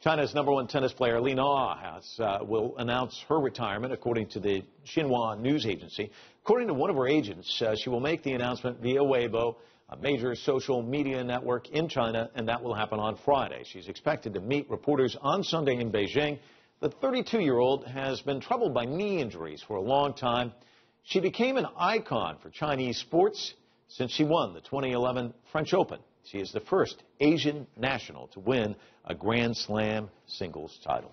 China's number one tennis player Li Na has, uh, will announce her retirement, according to the Xinhua news agency. According to one of her agents, uh, she will make the announcement via Weibo, a major social media network in China, and that will happen on Friday. She's expected to meet reporters on Sunday in Beijing. The 32-year-old has been troubled by knee injuries for a long time. She became an icon for Chinese sports since she won the 2011 French Open. She is the first Asian national to win a Grand Slam singles title.